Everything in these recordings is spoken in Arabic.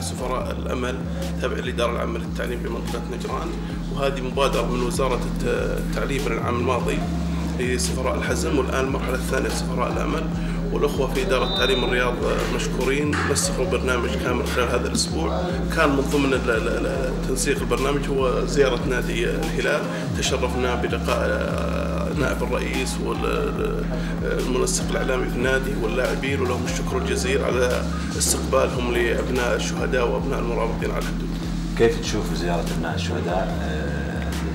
سفراء الأمل تابع للإدارة العامة للتعليم بمنطقة نجران وهذه مبادرة من وزارة التعليم من العام الماضي. لسفراء الحزم والآن المرحلة الثانية سفراء الأمل. والأخوة في إدارة تعليم الرياض مشكورين نسقوا برنامج كامل خلال هذا الأسبوع. كان من ضمن تنسيق البرنامج هو زيارة نادي الهلال. تشرفنا بلقاء نائب الرئيس والمنسق الإعلامي في النادي واللاعبين ولهم الشكر الجزيل على استقبالهم لأبناء الشهداء وأبناء المرابطين على الحدود. كيف تشوف زيارة أبناء الشهداء؟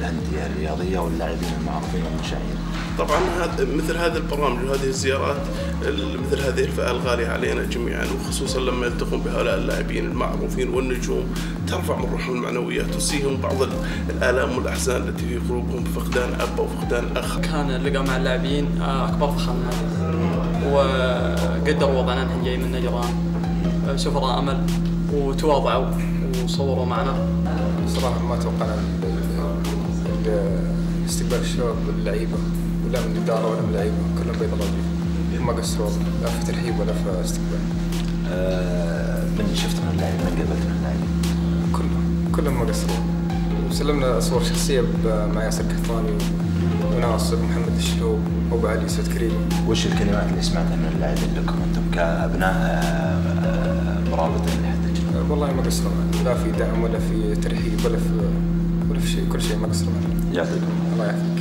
للأندية الرياضية واللاعبين المعروفين والمشاهير؟ طبعا مثل هذه البرامج وهذه الزيارات مثل هذه الفئة الغالية علينا جميعا وخصوصا لما يلتقون بهؤلاء اللاعبين المعروفين والنجوم ترفع من روحهم المعنوية تسيهم بعض الآلام والأحزان التي في قلوبهم بفقدان أب أو فقدان أخ. كان اللقاء مع اللاعبين أكبر فخامة وقدروا وضعنا انهم جاي من نجران. سفراء أمل وتواضعوا. وصوروا معنا. صراحة ما توقعنا استقبال الشباب واللعيبة لا من الإدارة ولا من اللعيبة كلهم بيض الرجل ما قصروا لا في ترحيب ولا في استقبال. أه من شفت من اللاعبين من قبلت من اللاعبين؟ كلهم. كلهم ما قصروا. وسلمنا صور شخصية مع ياسر قحطاني وناصر محمد الشلوب وابو علي سعد كريم. وش الكلمات اللي سمعتها من اللاعبين لكم أنتم كأبناء مرابطين الحدج؟ والله ما قصروا. لا في دعم ولا في ترحيب ولا في ولا في شيء كل شيء ما قصروا. يعطيكم. الله يعافيك.